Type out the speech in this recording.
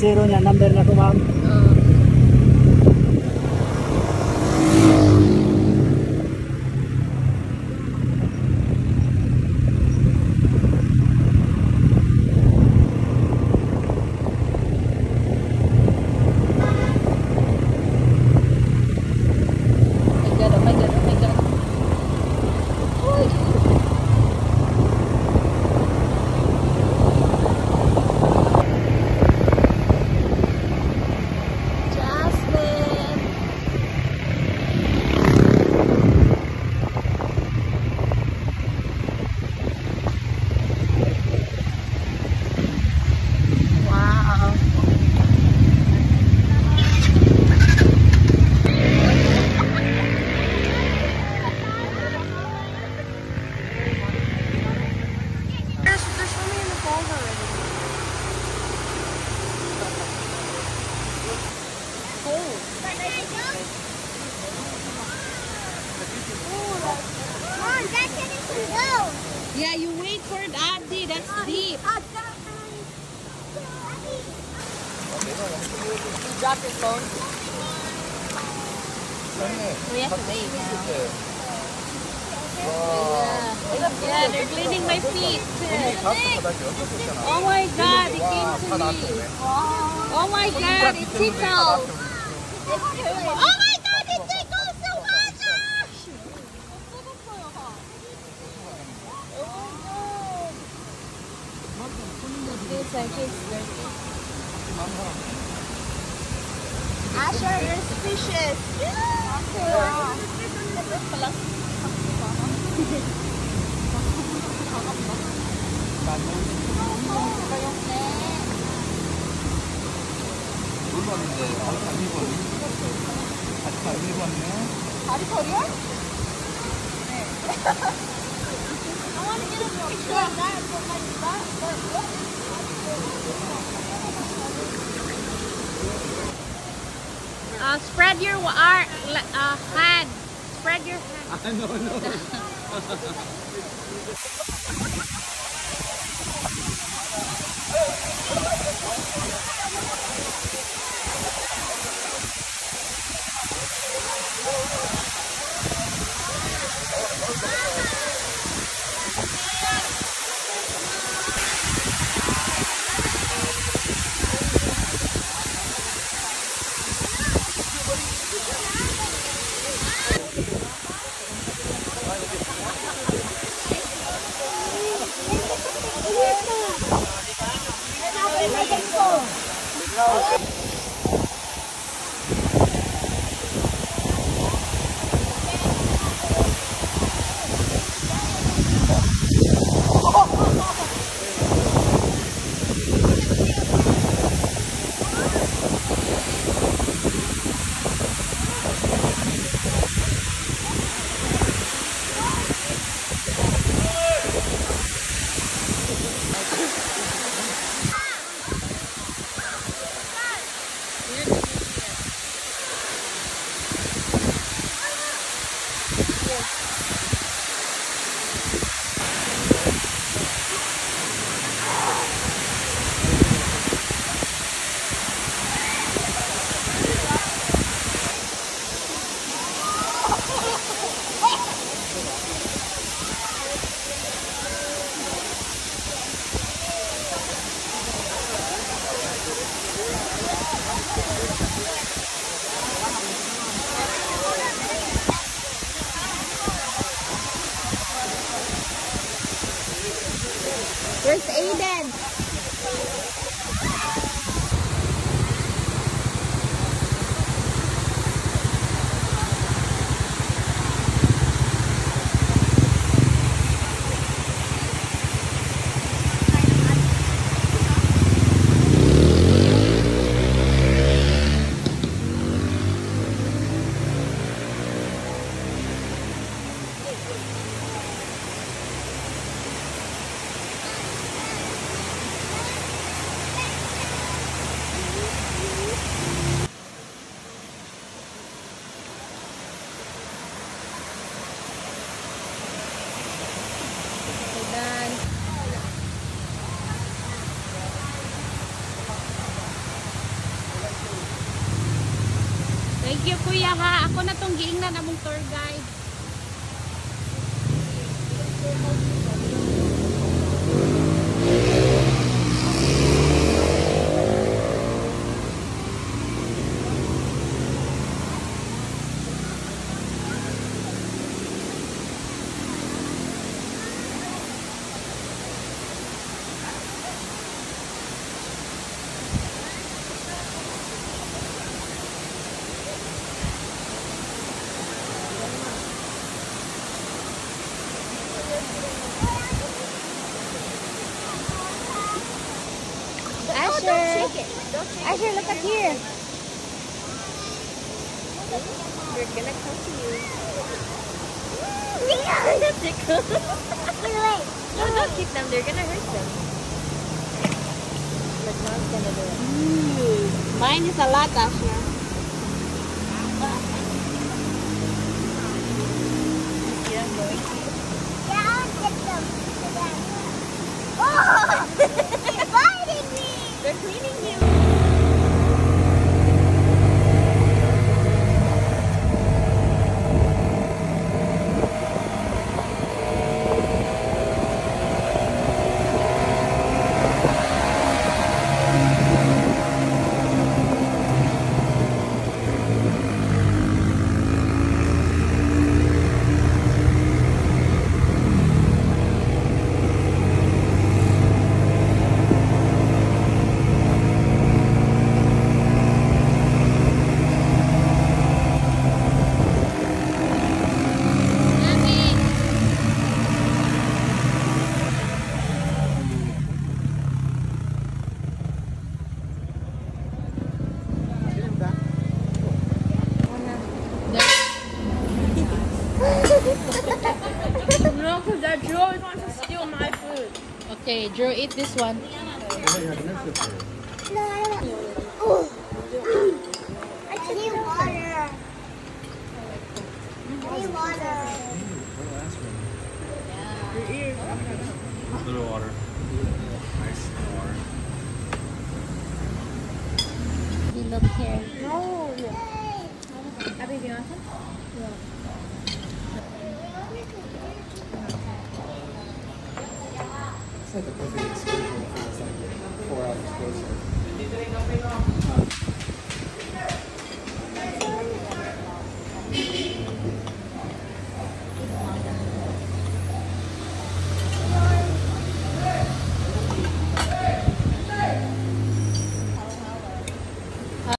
0 na number na ko ma'am. Uh. Mom, that's getting too low. Yeah, you wait for it, Adi. That's deep. You drop your phone. We have to wait now. Yeah. yeah, they're cleaning my feet. Oh my god, it came to me. Oh my god, it tickles. Oh my god, it's dirty. Asher, you're suspicious. 놀 다리 털이야? 네. I want to get a picture of that for my butt, but. Uh, spread your ar uh, hand. Spread your hand. I know, No. Where's Aiden? Kuya ha. Ako na tong giingnan among tour guide. Asher. Asher, look up here. They're gonna come to you. No, don't kick them. They're gonna hurt them. But mom's gonna do it. Mmm. Mine is a lot, Asher. See them going? They're cleaning you. No, because that Drew always wants to steal my food. Okay, Drew, eat this one. No, I don't need water. I need water. Little water. Nice water. You look here. It's like a perfect excursion for like four hours closer.